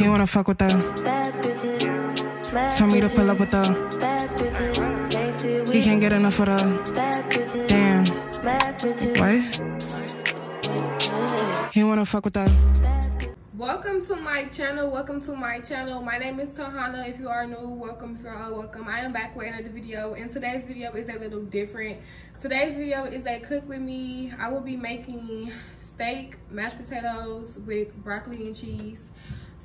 He wanna fuck with her. Tell me to pull up with her. He can't get enough of her. Damn. What? He wanna fuck with her. Welcome to my channel. Welcome to my channel. My name is TaHoney. If you are new, welcome. If you are welcome. I am back with another video. And today's video is a little different. Today's video is a cook with me. I will be making steak, mashed potatoes with broccoli and cheese.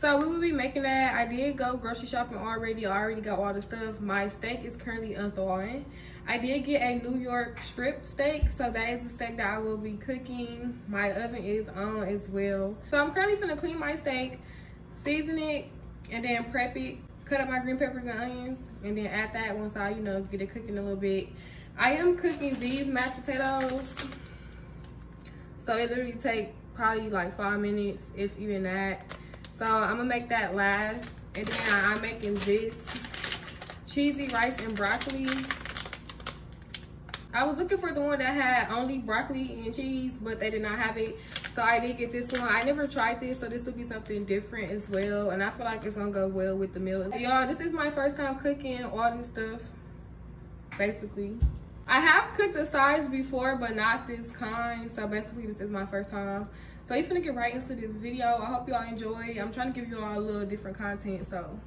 So we will be making that. I did go grocery shopping already. I already got all the stuff. My steak is currently unthawing. I did get a New York strip steak. So that is the steak that I will be cooking. My oven is on as well. So I'm currently gonna clean my steak, season it, and then prep it. Cut up my green peppers and onions, and then add that once I, you know, get it cooking a little bit. I am cooking these mashed potatoes. So it literally take probably like five minutes, if even that. So I'm gonna make that last. And then I'm making this cheesy rice and broccoli. I was looking for the one that had only broccoli and cheese, but they did not have it. So I did get this one. I never tried this, so this will be something different as well. And I feel like it's gonna go well with the meal. Y'all, this is my first time cooking all this stuff, basically. I have cooked the sides before, but not this kind. So basically, this is my first time. So you're gonna get right into this video. I hope y'all enjoy. I'm trying to give you all a little different content, so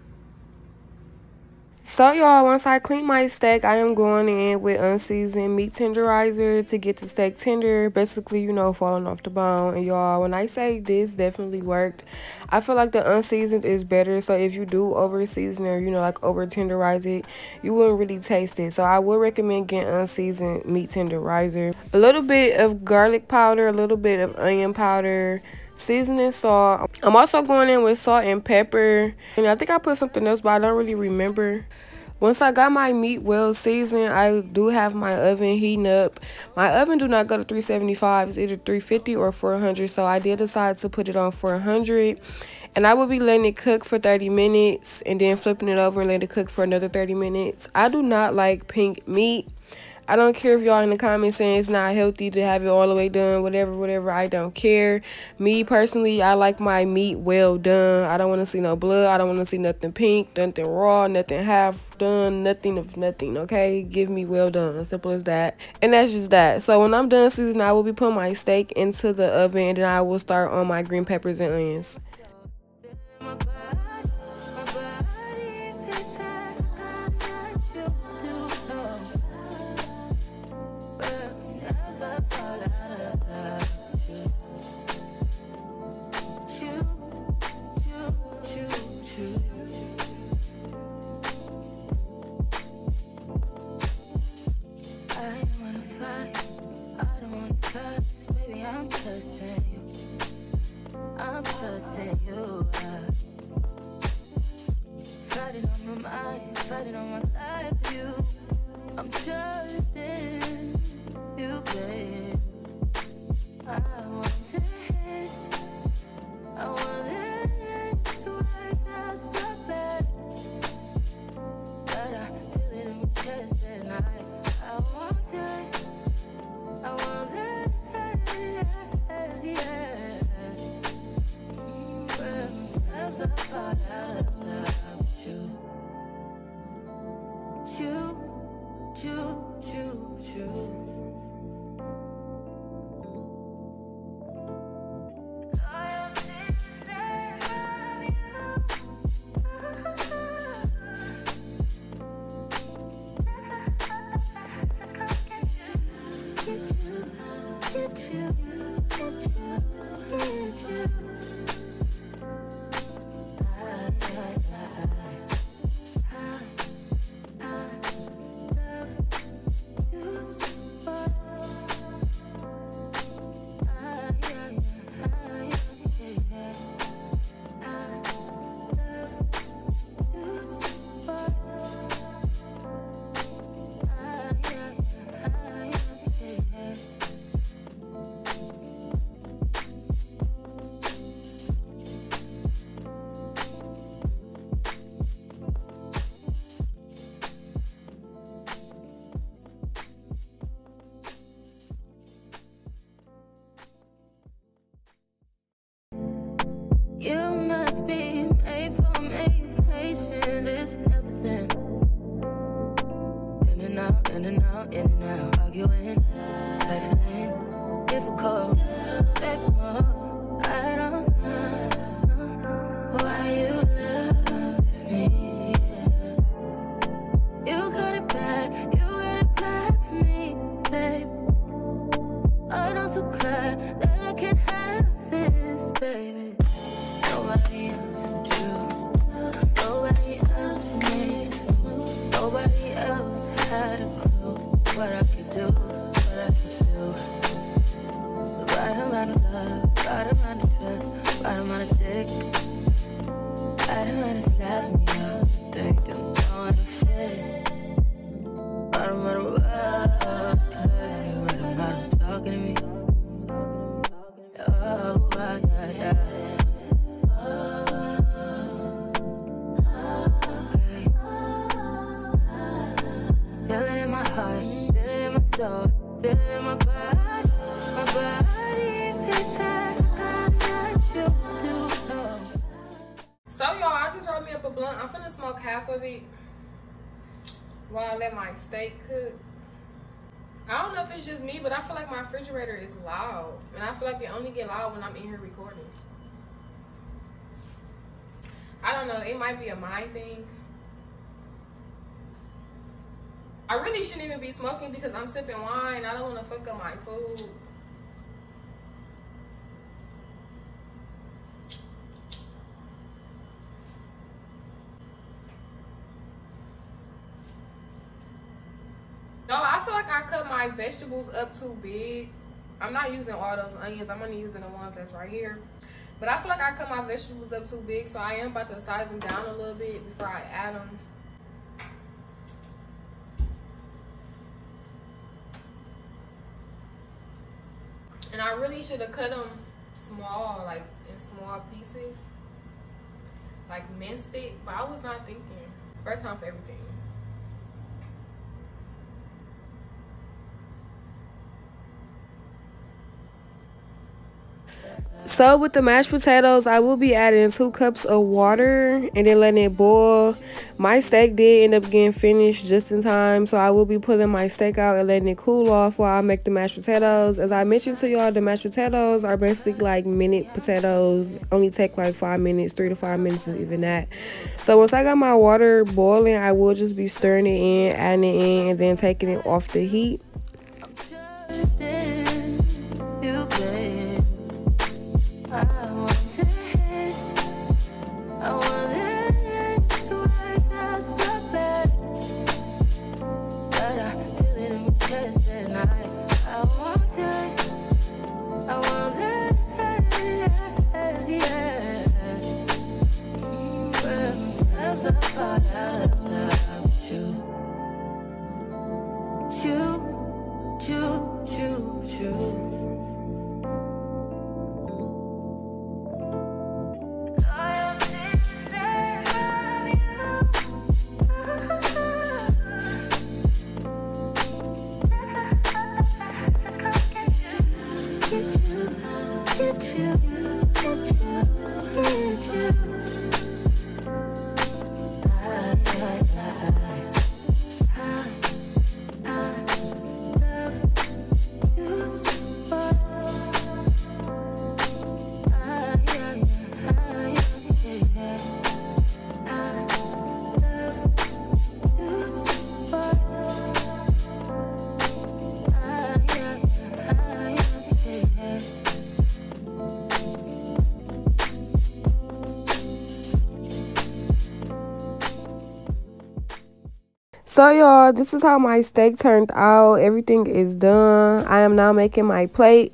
so y'all, once I clean my steak, I am going in with unseasoned meat tenderizer to get the steak tender, basically, you know, falling off the bone. And y'all, when I say this definitely worked, I feel like the unseasoned is better. So if you do over season or, you know, like over tenderize it, you wouldn't really taste it. So I would recommend getting unseasoned meat tenderizer. A little bit of garlic powder, a little bit of onion powder, seasoning salt. I'm also going in with salt and pepper. And I think I put something else, but I don't really remember. Once I got my meat well seasoned, I do have my oven heating up. My oven do not go to 375. It's either 350 or 400. So I did decide to put it on 400. And I will be letting it cook for 30 minutes and then flipping it over and letting it cook for another 30 minutes. I do not like pink meat. I don't care if y'all in the comments saying it's not healthy to have it all the way done, whatever, whatever. I don't care. Me personally, I like my meat well done. I don't want to see no blood. I don't want to see nothing pink, nothing raw, nothing half done, nothing of nothing, okay? Give me well done. Simple as that. And that's just that. So when I'm done seasoning, I will be putting my steak into the oven and then I will start on my green peppers and onions. trusting you. I'm trusting you. Fighting on my mind, fighting on my life. You, I'm trusting you, babe. now, arguing. Half of it while I let my steak cook. I don't know if it's just me, but I feel like my refrigerator is loud. And I feel like it only get loud when I'm in here recording. I don't know. It might be a mind thing. I really shouldn't even be smoking because I'm sipping wine. I don't want to fuck up my food. No, I feel like I cut my vegetables up too big. I'm not using all those onions. I'm only using the ones that's right here. But I feel like I cut my vegetables up too big, so I am about to size them down a little bit before I add them. And I really should have cut them small, like in small pieces. Like minced it, but I was not thinking. First time for everything. So with the mashed potatoes, I will be adding two cups of water and then letting it boil. My steak did end up getting finished just in time, so I will be pulling my steak out and letting it cool off while I make the mashed potatoes. As I mentioned to y'all, the mashed potatoes are basically like minute potatoes. Only take like five minutes, three to five minutes, even that. So once I got my water boiling, I will just be stirring it in, adding it in, and then taking it off the heat. So y'all, this is how my steak turned out. Everything is done. I am now making my plate.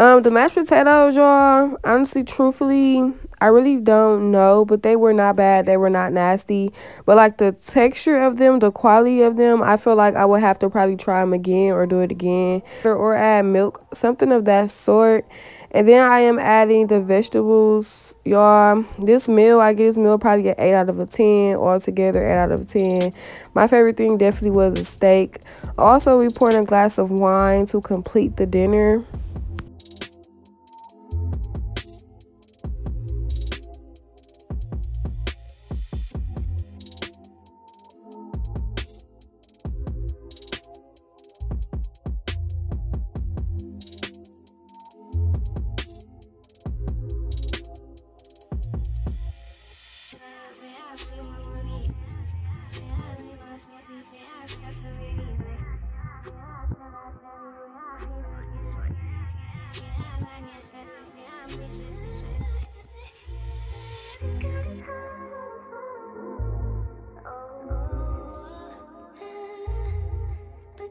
Um, the mashed potatoes, y'all, honestly, truthfully, I really don't know, but they were not bad. They were not nasty. But like the texture of them, the quality of them, I feel like I would have to probably try them again or do it again or, or add milk, something of that sort. And then I am adding the vegetables. Y'all, this meal, I get this meal probably get 8 out of a 10. Altogether, 8 out of a 10. My favorite thing definitely was the steak. Also, we poured a glass of wine to complete the dinner.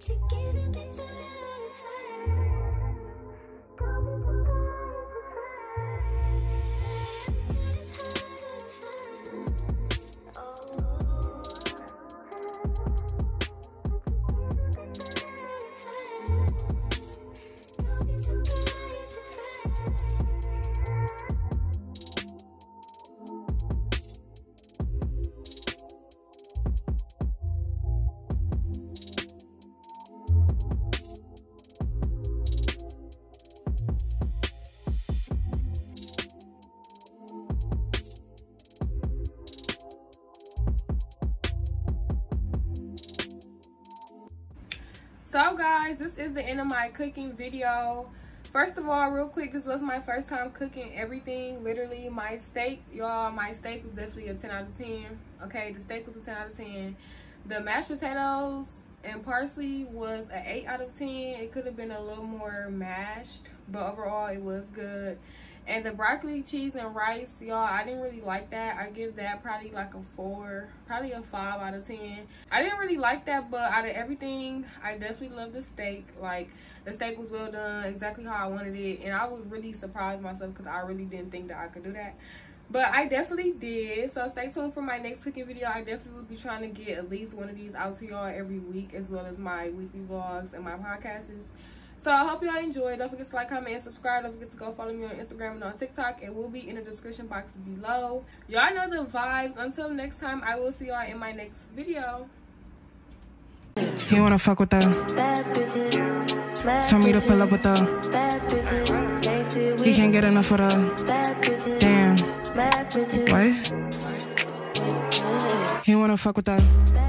she get it guys this is the end of my cooking video. First of all real quick this was my first time cooking everything. Literally my steak y'all my steak was definitely a 10 out of 10 okay? The steak was a 10 out of 10 the mashed potatoes and parsley was an 8 out of 10 it could have been a little more mashed but overall it was good and the broccoli cheese and rice y'all i didn't really like that. I give that probably like a four probably a five out of ten. I didn't really like that but out of everything i definitely love the steak. Like the steak was well done exactly how i wanted it. And i was really surprised myself because i really didn't think that i could do that. But i definitely did. So stay tuned for my next cooking video. I definitely will be trying to get at least one of these out to y'all every week as well as my weekly vlogs and my podcasts so I hope y'all enjoyed. Don't forget to like, comment, and subscribe. Don't forget to go follow me on Instagram and on TikTok. It will be in the description box below. Y'all know the vibes. Until next time, I will see y'all in my next video. He wanna fuck with her. Tell me to pull up with her. He can't get enough of her. Damn. What? He wanna fuck with her.